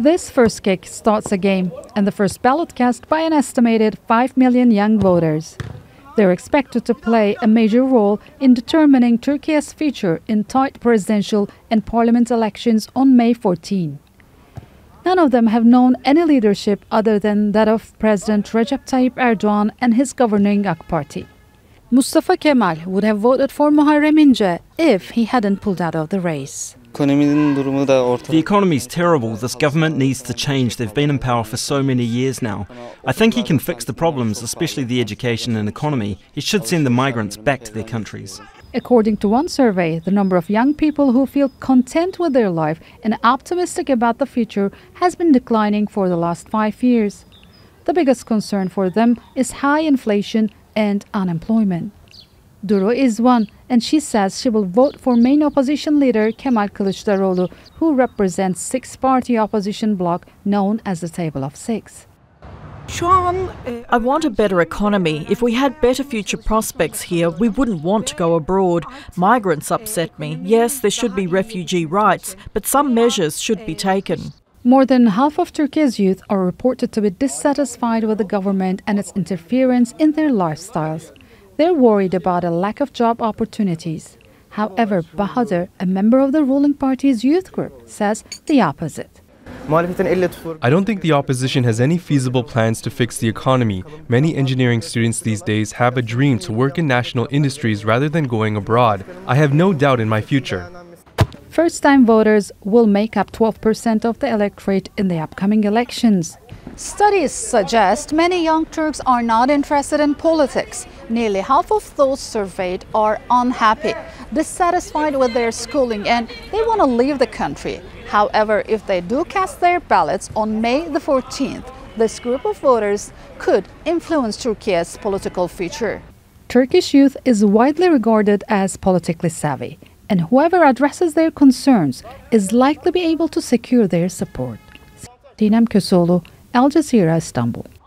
This first kick starts a game and the first ballot cast by an estimated 5 million young voters. They're expected to play a major role in determining Turkey's future in tight presidential and parliament elections on May 14. None of them have known any leadership other than that of President Recep Tayyip Erdogan and his governing AK Party. Mustafa Kemal would have voted for Muharrem İnce if he hadn't pulled out of the race. The economy is terrible. This government needs to change. They've been in power for so many years now. I think he can fix the problems, especially the education and economy. He should send the migrants back to their countries. According to one survey, the number of young people who feel content with their life and optimistic about the future has been declining for the last five years. The biggest concern for them is high inflation and unemployment. Duru is one, and she says she will vote for main opposition leader Kemal Kılıçdaroğlu, who represents six-party opposition bloc known as the Table of Six. Uh, I want a better economy. If we had better future prospects here, we wouldn't want to go abroad. Migrants upset me. Yes, there should be refugee rights, but some measures should be taken. More than half of Turkey's youth are reported to be dissatisfied with the government and its interference in their lifestyles. They're worried about a lack of job opportunities. However, Bahadur, a member of the ruling party's youth group, says the opposite. I don't think the opposition has any feasible plans to fix the economy. Many engineering students these days have a dream to work in national industries rather than going abroad. I have no doubt in my future. First time voters will make up 12% of the electorate in the upcoming elections. Studies suggest many young Turks are not interested in politics. Nearly half of those surveyed are unhappy, dissatisfied with their schooling, and they want to leave the country. However, if they do cast their ballots on May the 14th, this group of voters could influence Turkey's political future. Turkish youth is widely regarded as politically savvy, and whoever addresses their concerns is likely to be able to secure their support. Sinem Köseoğlu, Al Jazeera, Istanbul.